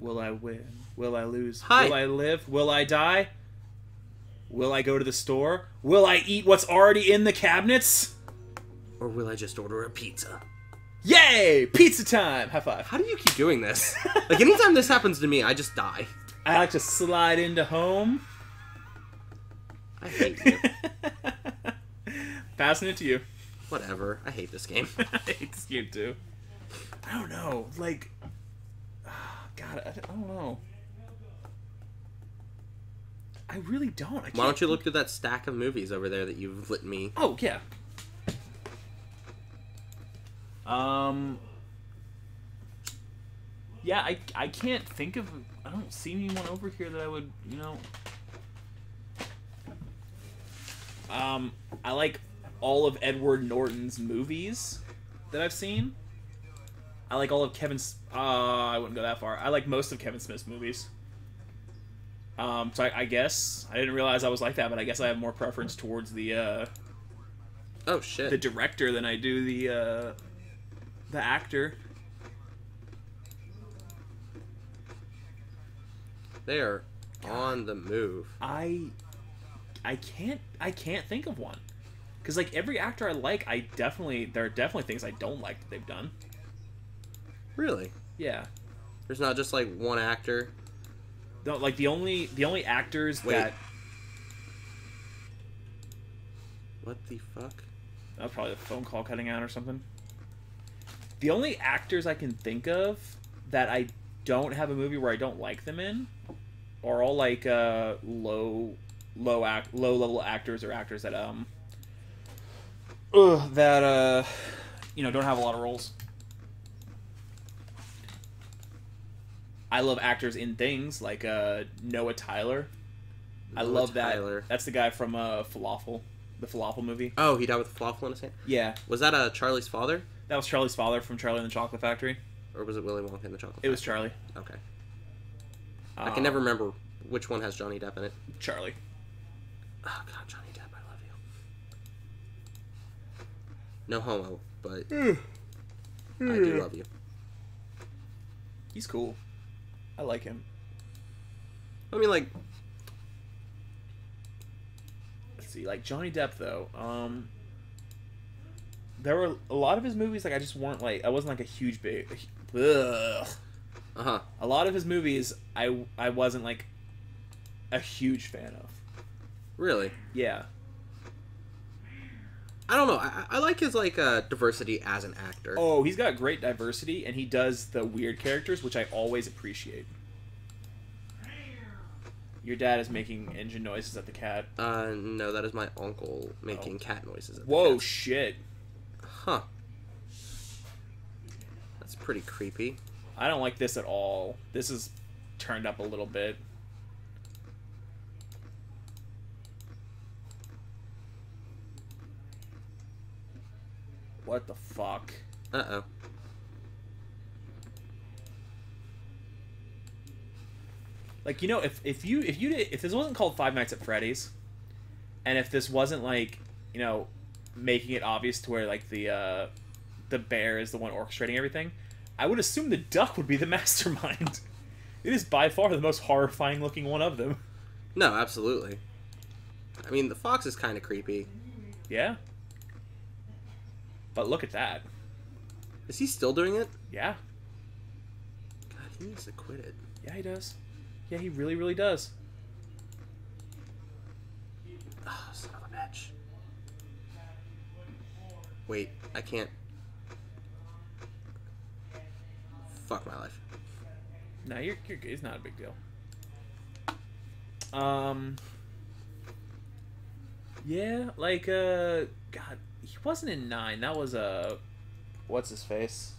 Will I win? Will I lose? Hi. Will I live? Will I die? Will I go to the store? Will I eat what's already in the cabinets? Or will I just order a pizza? Yay! Pizza time! High five. How do you keep doing this? like anytime this happens to me, I just die. I like to slide into home. I hate you. Passing it to you. Whatever. I hate this game. I hate this game too. I don't know. Like, God, I, I don't know. I really don't. I Why don't you look through that stack of movies over there that you've lit me? Oh yeah. Um. Yeah, I I can't think of. I don't see anyone over here that I would you know. Um, I like all of Edward Norton's movies that I've seen. I like all of Kevin's. Uh, I wouldn't go that far. I like most of Kevin Smith's movies. Um, so I, I guess I didn't realize I was like that, but I guess I have more preference towards the uh, Oh shit. the director than I do the uh, the actor. They are on the move. I I can't I can't think of one because like every actor I like, I definitely there are definitely things I don't like that they've done. Really? Yeah, There's not just like one actor. no, like the only the only actors Wait. that What the fuck? that was probably a phone call cutting out or something. The only actors I can think of that I don't have a movie where I don't like them in are all like uh, low low act low level actors or actors that um ugh, that uh you know don't have a lot of roles. I love actors in things like uh, Noah Taylor. I Noah love Taylor. that. That's the guy from uh, Falafel, the Falafel movie. Oh, he died with falafel in his hand. Yeah, Was that uh, Charlie's father, that was Charlie's father from Charlie and the Chocolate Factory. or was it Willy Wonka and the Chocolate? It was Charlie. Factory? Okay. I can Um, never remember which one has Johnny Depp in it. Charlie. Oh God, Johnny Depp, I love you. No homo, but I do love you. He's cool. I like him. I mean, like, Let's see, like Johnny Depp though. Um, there were a lot of his movies like I just weren't like I wasn't like a huge big. Ugh. uh huh. A lot of his movies I I wasn't like a huge fan of. Really? Yeah. I don't know. I, I like his like uh, diversity as an actor. Oh, he's got great diversity and he does the weird characters, which I always appreciate. Your dad is making engine noises at the cat. Uh, no, that is my uncle making cat noises. At the Whoa, cat. shit. Huh. That's pretty creepy. I don't like this at all. This is turned up a little bit. What the fuck? Uh oh. Like you know, if if you if you did if this wasn't called Five Nights at Freddy's, and if this wasn't like you know, making it obvious to where like the uh, the bear is the one orchestrating everything, I would assume the duck would be the mastermind. It is by far the most horrifying looking one of them. No, absolutely. I mean, the fox is kind of creepy. Yeah. But look at that. Is he still doing it? Yeah. God, he needs to quit it. Yeah, he does. Yeah, he really, really does. Oh, son of a bitch. Wait, I can't. Fuck my life. No, you're, you're good. It's not a big deal. Um. Yeah, like uh, God, he wasn't in nine. That was uh, what's his face?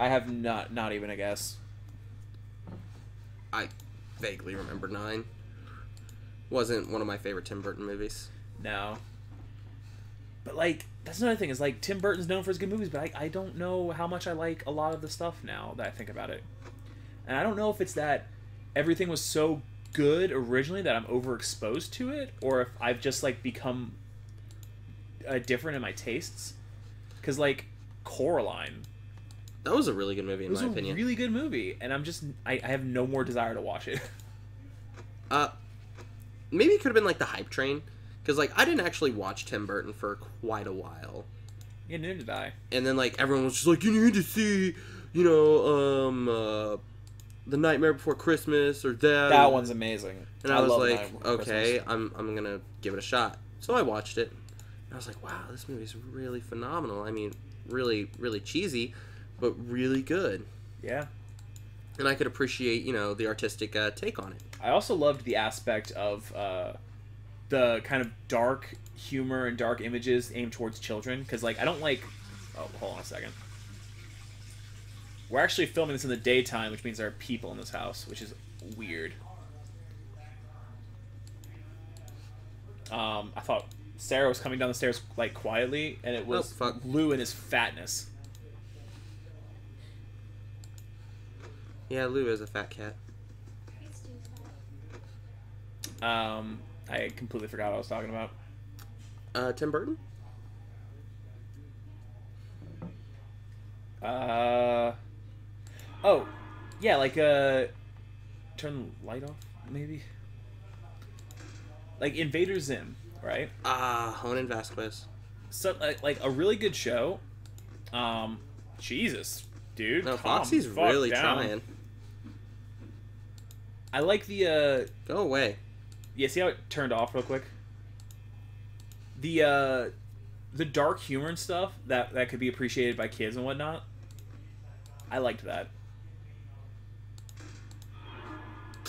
I have not not even a guess. I vaguely remember nine. Wasn't one of my favorite Tim Burton movies. No. But like that's another thing is like Tim Burton's known for his good movies, but I, I don't know how much I like a lot of the stuff now that I think about it. And I don't know if it's that everything was so good originally that I'm overexposed to it, or if I've just like become uh, different in my tastes. Because like Coraline, That was a really good movie It in was my a opinion. really good movie, and I'm just I, I have no more desire to watch it. Uh, maybe it could have been like the hype train, because like I didn't actually watch Tim Burton for quite a while, yeah, neither did I. and then like everyone was just like, you need to see, you know, um, uh, the Nightmare Before Christmas or that. That one's amazing. And I, was like, okay, I'm I'm gonna give it a shot. So I watched it. And I was like, wow, this movie's really phenomenal. I mean, really, really cheesy, but really good. Yeah. And I could appreciate, you know, the artistic uh, take on it. I also loved the aspect of uh, the kind of dark humor and dark images aimed towards children. Because, like, I don't like. Oh, hold on a second. We're actually filming this in the daytime, which means there are people in this house, which is weird. Um, I thought Sarah was coming down the stairs like quietly, and it was Oh. Lou and his fatness. Yeah, Lou is a fat cat. It's too fat. Um, I completely forgot what I was talking about. Uh, Tim Burton? Uh oh, yeah, like uh, turn the light off, maybe. Like Invader Zim, right? Ah, Jhonen Vasquez. So like, like a really good show. Um, Jesus, dude. No, Foxy's really down. trying. I like the uh, Go away. yeah. See how it turned off real quick. The uh, the dark humor and stuff that that could be appreciated by kids and whatnot. I liked that.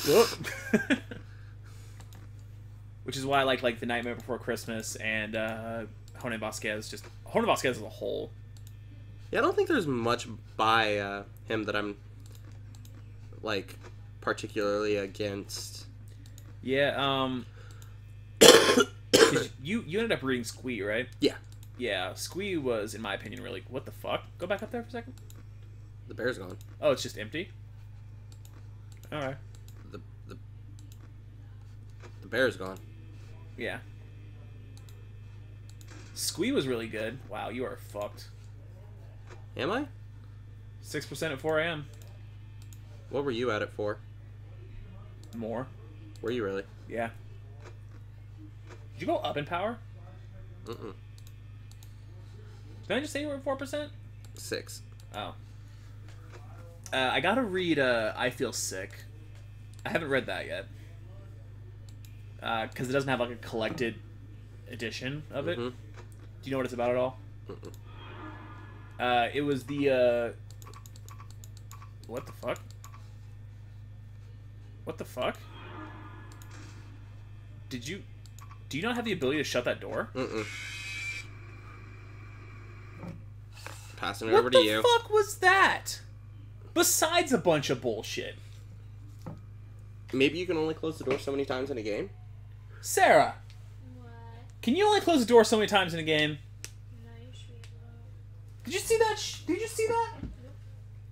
Which is why I like like the Nightmare Before Christmas and uh, Jhonen Vasquez. Just Jhonen Vasquez as a whole. Yeah, I don't think there's much by uh, him that I'm like particularly against. Yeah. Um. you you ended up reading Squee, right? Yeah. Yeah. Squee was, in my opinion, really what the fuck. Go back up there for a second. The bear's gone. Oh, it's just empty. All right. The bear's gone. Yeah. Squee was really good. Wow, you are fucked. Am I? Six percent at four a.m. What were you at it for? More. Were you really? Yeah. Did you go up in power? Mm-mm. Did I just say you were at four percent? Six. Oh. Uh, I gotta read. Uh, I feel sick. I haven't read that yet. Because it doesn't have like a collected edition of it. Mhm. Do you know what it's about at all? Uh, it was the. Uh... What the fuck? What the fuck? Did you? Do you not have the ability to shut that door? Mm-mm. Passing it What over to you. What the fuck was that? Besides a bunch of bullshit, Maybe you can only close the door so many times in a game. Sarah. What? Can you only close the door so many times in a game? No, you should be able to. Did you see that? Did you see that?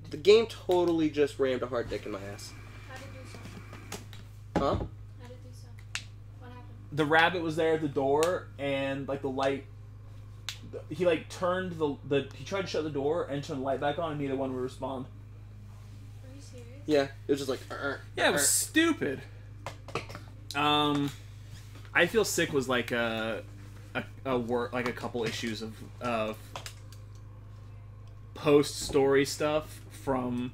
The game totally just rammed a hard dick in my ass. How did do so? Huh? How did do so? What happened? The rabbit was there at the door, and like the light. He like turned the the. He tried to shut the door and turn the light back on, and neither one would respond. Are you serious? Yeah, it was just like. "Uh, Yeah, it uh, was stupid. Um, I feel sick was like a a, a work like a couple issues of of post story stuff from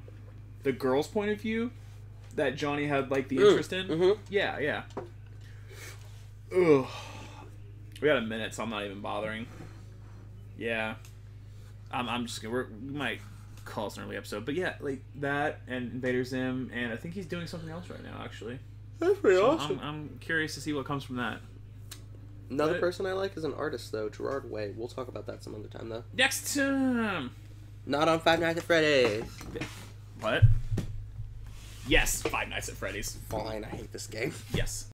the girl's point of view that Johnny had like the Mm, interest in. mhm. Yeah, yeah. Ugh. We got a minute, so I'm not even bothering. Yeah. I'm, I'm just gonna. We're, we might call this an early episode, but yeah, like that and Invader Zim, and I think he's doing something else right now. Actually, That's pretty So awesome. I'm, I'm curious to see what comes from that. Another But- person I like is an artist though, Gerard Way. We'll talk about that some other time though. Next time. Not on Five Nights at Freddy's. What? Yes, Five Nights at Freddy's. Fine, I hate this game. Yes.